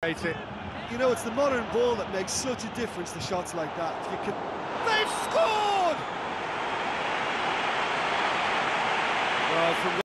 You know, it's the modern ball that makes such a difference to shots like that. You can... They've scored! Well, from